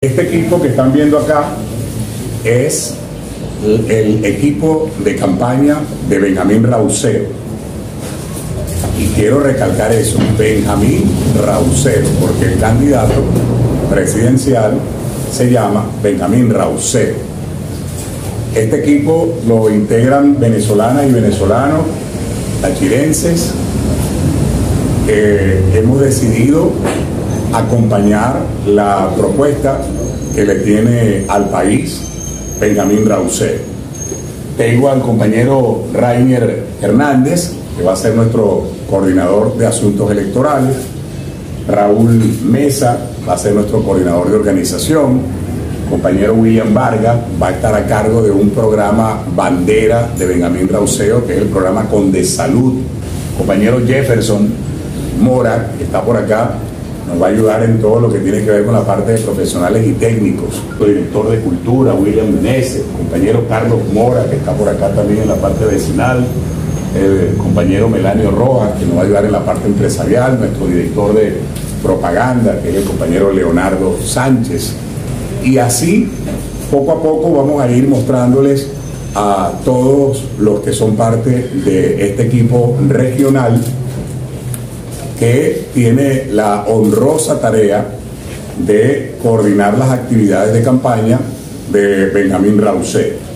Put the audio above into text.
Este equipo que están viendo acá es el equipo de campaña de Benjamín Rauseo. Y quiero recalcar eso, Benjamín Rauseo, porque el candidato presidencial se llama Benjamín Rauseo. Este equipo lo integran venezolanas y venezolanos, tachirenses, hemos decidido acompañar la propuesta que le tiene al país Benjamín Rauseo. Tengo al compañero Rainer Hernández, que va a ser nuestro coordinador de asuntos electorales. Raúl Mesa va a ser nuestro coordinador de organización. Compañero William Vargas va a estar a cargo de un programa bandera de Benjamín Rauseo, que es el programa Conde Salud. Compañero Jefferson Mora, que está por acá, nos va a ayudar en todo lo que tiene que ver con la parte de profesionales y técnicos. El director de cultura, William Meneses, compañero Carlos Mora, que está por acá también en la parte vecinal, el compañero Melanio Rojas, que nos va a ayudar en la parte empresarial, nuestro director de propaganda, que es el compañero Leonardo Sánchez. Y así, poco a poco, vamos a ir mostrándoles a todos los que son parte de este equipo regional que tiene la honrosa tarea de coordinar las actividades de campaña de Benjamín Rausé.